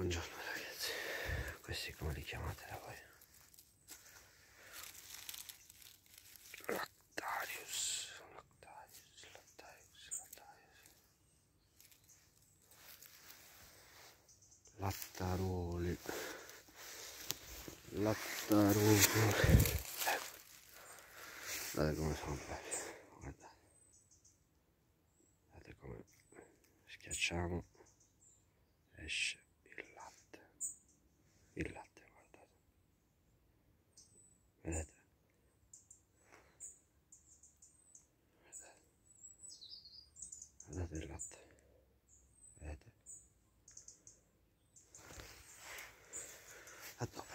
Buongiorno ragazzi, questi come li chiamate da voi? Lactarius, Lactarius, Lactarius, Lactarius. Lattaroli. Lattaroli. Ecco. Guardate come sono belli. Guardate. Guardate come schiacciamo esce ثلاثة ثلاثة القط ثلاثة الطب